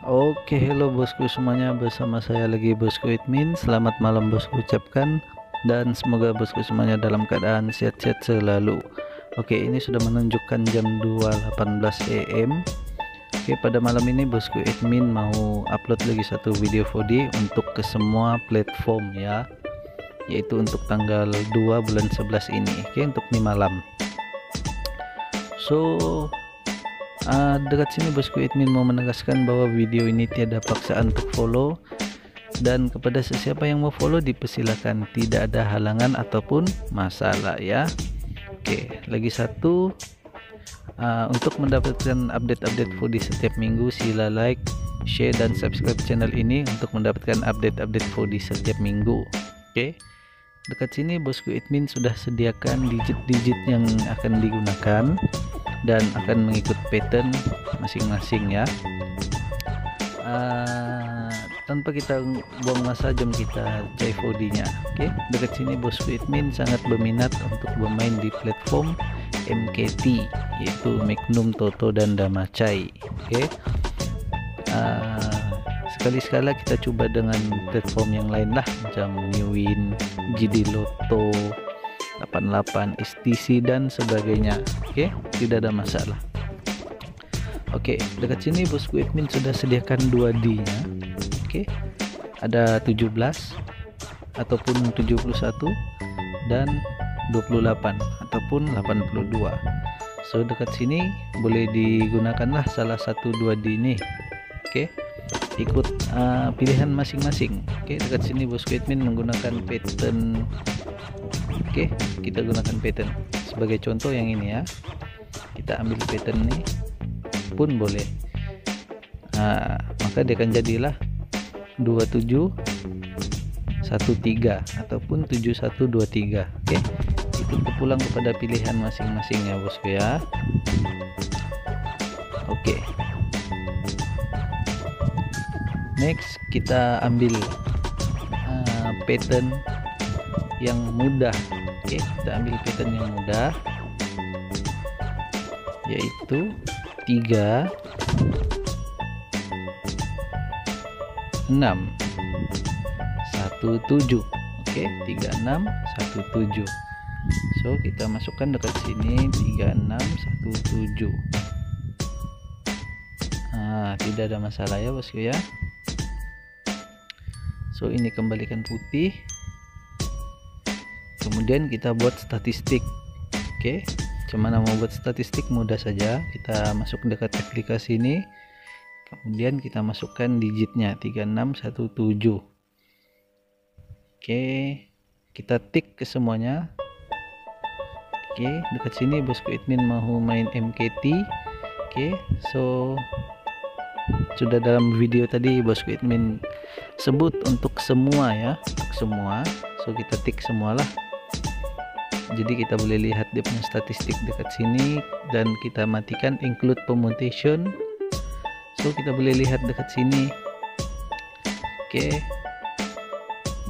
Oke, hello bosku semuanya bersama saya lagi bosku Admin. Selamat malam bosku ucapkan dan semoga bosku semuanya dalam keadaan sehat-sehat selalu. Oke, ini sudah menunjukkan jam 2.18 AM. Oke, pada malam ini bosku Admin mau upload lagi satu video VOD untuk ke semua platform ya. Yaitu untuk tanggal 2 bulan 11 ini. Oke, untuk nih malam. So, uh, dekat sini bosku admin mau menegaskan bahwa video ini tiada paksaan untuk follow. Dan kepada sesiapa yang mau follow dipersilakan. Tidak ada halangan ataupun masalah ya. Oke lagi satu. Uh, untuk mendapatkan update-update food di setiap minggu sila like share dan subscribe channel ini untuk mendapatkan update-update food di setiap minggu. Oke. Dekat sini bosku admin sudah sediakan digit-digit yang akan digunakan dan akan mengikut pattern masing-masing ya uh, tanpa kita buang masa jam kita cari nya oke okay? dekat sini bosku admin sangat berminat untuk bermain di platform MKT yaitu Magnum Toto dan Damacai oke okay? uh, sekali-sekala kita coba dengan platform yang lain lah macam Newin, GD Lotto 88 STC dan sebagainya oke okay? tidak ada masalah oke okay, dekat sini bosku admin sudah sediakan 2D nya oke okay? ada 17 ataupun 71 dan 28 ataupun 82 so dekat sini boleh digunakan lah salah satu 2D ini oke okay? ikut uh, pilihan masing-masing oke okay? dekat sini bosku admin menggunakan pattern oke kita gunakan pattern. Sebagai contoh yang ini ya. Kita ambil pattern ini. Pun boleh. Nah, maka dia akan jadilah 27 13 ataupun 7123 oke itu terpulang kepada pilihan masing-masing ya bosku ya. Oke. Next kita ambil uh, pattern yang mudah. Oke kita ambil pattern yang mudah. Yaitu 3 6 1 7 oke 36 17 so kita masukkan dekat sini 36 17 nah tidak ada masalah ya bosku ya. So ini kembalikan putih kemudian kita buat statistik oke? Okay. cuman mau buat statistik mudah saja. Kita masuk dekat aplikasi ini. Kemudian kita masukkan digitnya 3617 oke kita tik ke semuanya. Oke dekat sini bosku admin mau main MKT oke so sudah dalam video tadi bosku admin sebut untuk semua ya untuk semua. So kita tik semualah jadi kita boleh lihat dia punya statistik dekat sini dan kita matikan include permutation. So kita boleh lihat dekat sini. Oke okay.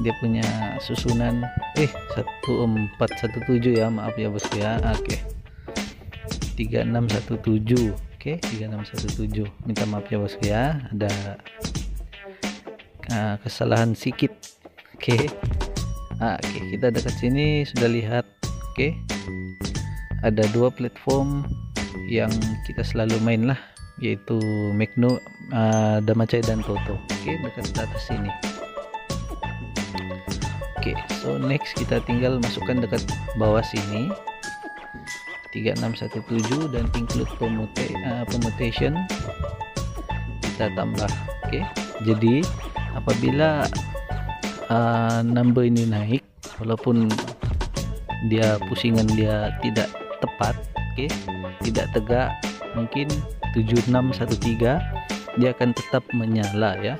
dia punya susunan. Eh 1417 ya. Maaf ya bosku ya. Oke okay. 3617 oke okay, 3617 minta maaf ya bosku ya. Ada uh, kesalahan sedikit oke okay. Oke okay, kita dekat sini sudah lihat Oke. Ada dua platform yang kita selalu main lah yaitu Magno, uh, Damacai dan Toto. Oke, dekat atas sini. Oke, so next kita tinggal masukkan dekat bawah sini 3617 dan include permuta uh, permutation kita tambah. Oke. Jadi apabila uh, number ini naik walaupun dia pusingan dia tidak tepat oke okay? tidak tegak mungkin 7613 dia akan tetap menyala ya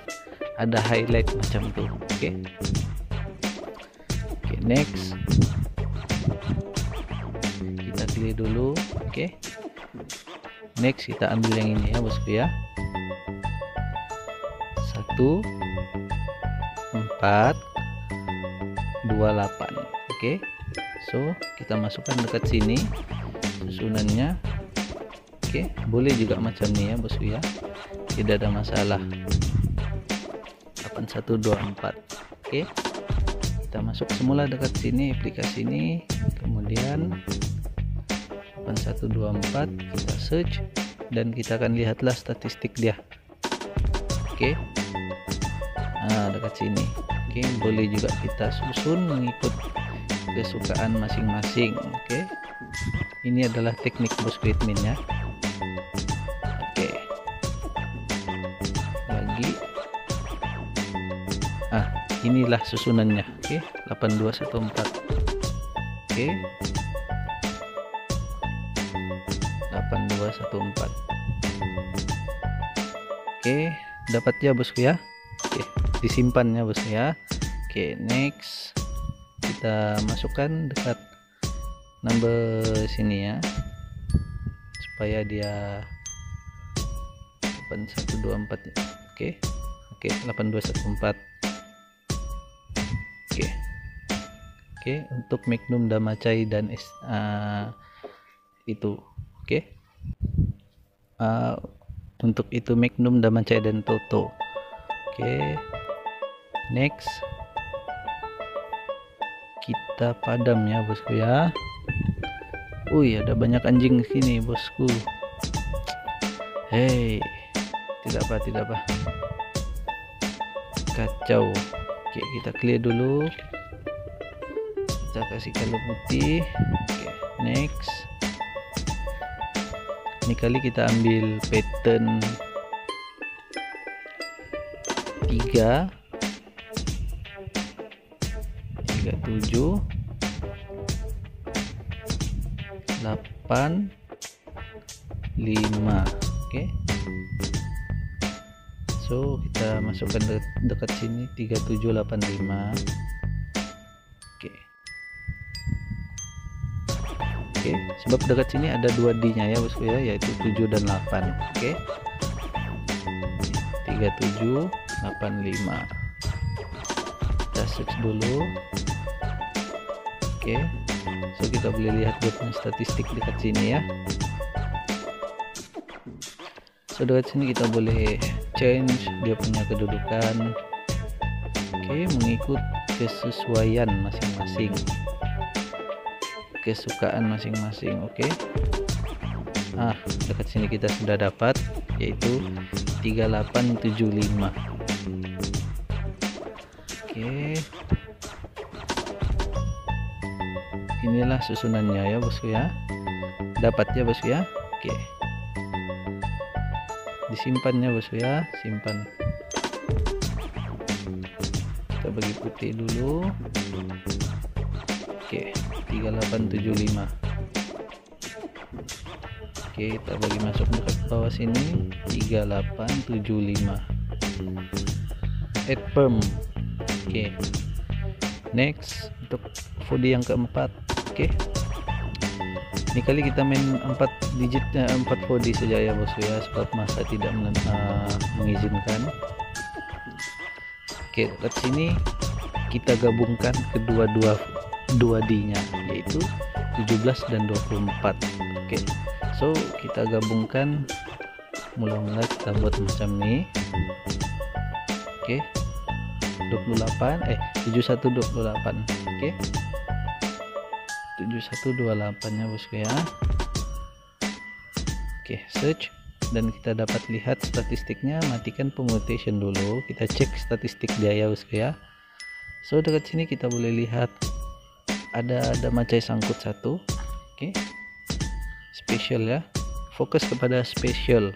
ada highlight macam itu oke okay? oke okay, next kita pilih dulu oke okay? next kita ambil yang ini ya bosku ya satu empat dua delapan oke so kita masukkan dekat sini susunannya. Oke boleh juga macam ini ya bosku ya tidak ada masalah. 8124 oke kita masuk semula dekat sini aplikasi ini. Kemudian 8124 kita search dan kita akan lihatlah statistik dia. Oke nah dekat sini. Oke boleh juga kita susun mengikut kesukaan masing-masing oke? Ini adalah teknik bosku admin ya. Oke. Lagi. Ah inilah susunannya oke? 8214 oke. 8214 oke dapat ya bosku ya? Oke disimpan ya bosku ya? Oke next kita masukkan dekat number sini ya. Supaya dia 8124 ya. Oke. Oke 8214 oke. Oke untuk Magnum Damacai dan uh, itu. Oke. Uh, untuk itu Magnum Damacai dan Toto. Oke. Next kita padam ya bosku ya. Wih ada banyak anjing sini bosku. Hei tidak apa tidak apa. Kacau. Oke kita clear dulu. Kita kasih kalau putih. Oke next. Ini kali kita ambil pattern 3 37 8 5 oke. So kita masukkan de dekat sini 3785 oke. Oke sebab dekat sini ada 2 D nya ya bosku ya yaitu 7 dan 8 oke. 3785 kita search dulu oke. So kita boleh lihat dia statistik dekat sini ya. So dekat sini kita boleh change dia punya kedudukan. Oke mengikut kesesuaian masing-masing. Kesukaan masing-masing oke. Ah dekat sini kita sudah dapat yaitu 3875 oke inilah susunannya ya bosku ya dapat ya bosku ya oke. Disimpannya bosku ya simpan. Kita bagi putih dulu. Oke 3875 oke kita bagi masuk dekat bawah sini. 3875 add perm. Oke. Next untuk body yang keempat oke okay. ini kali kita main 4 digit eh, 4 body saja ya bosku ya sebab masa tidak uh, mengizinkan oke okay, dekat sini kita gabungkan kedua-dua 2D nya yaitu 17 dan 24 oke okay. so kita gabungkan mula-mula kita buat macam ini oke okay. 28 eh 7128 oke okay. 7128 nya bosku ya. Oke search. Dan kita dapat lihat statistiknya. Matikan permutation dulu. Kita cek statistik dia ya bosku ya. So dekat sini kita boleh lihat ada ada macai sangkut satu. Oke. Special ya. Fokus kepada special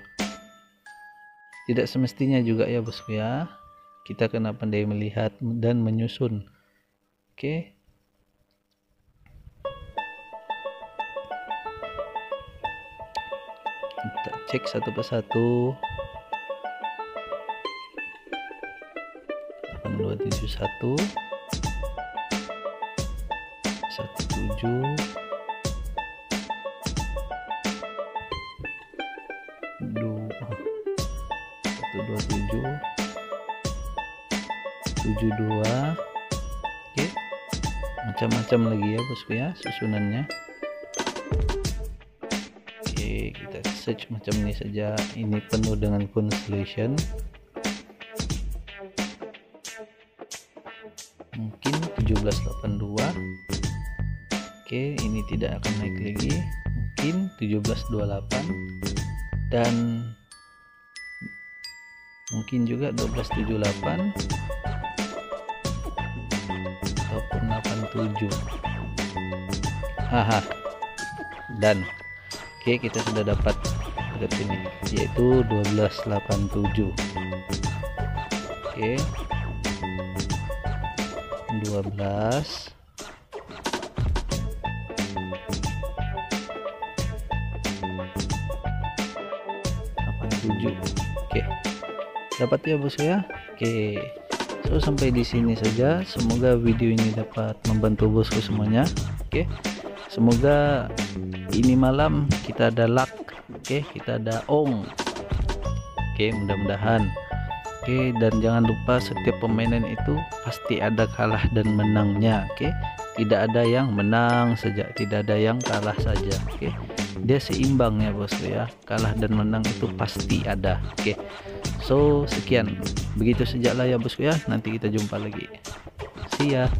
tidak semestinya juga ya bosku ya. Kita kena pandai melihat dan menyusun. Oke. kita cek satu persatu. 8271 17 72 oke. Macam-macam lagi ya bosku ya susunannya kita search macam ini saja. Ini penuh dengan constellation. Mungkin 1782 oke ini tidak akan naik lagi. Mungkin 1728 dan mungkin juga 1278 ataupun 87 haha dan oke kita sudah dapat dekat sini yaitu 1287 oke. 12 oke. Dapat ya bosku ya? Oke. So sampai di sini saja. Semoga video ini dapat membantu bosku semuanya. Oke semoga ini malam kita ada luck oke? Kita ada ong oke? Mudah-mudahan oke? Dan jangan lupa setiap permainan itu pasti ada kalah dan menangnya oke? Tidak ada yang menang saja tidak ada yang kalah saja oke? Dia seimbang ya bosku ya? Kalah dan menang itu pasti ada oke? So sekian. Begitu saja lah ya bosku ya? Nanti kita jumpa lagi. See ya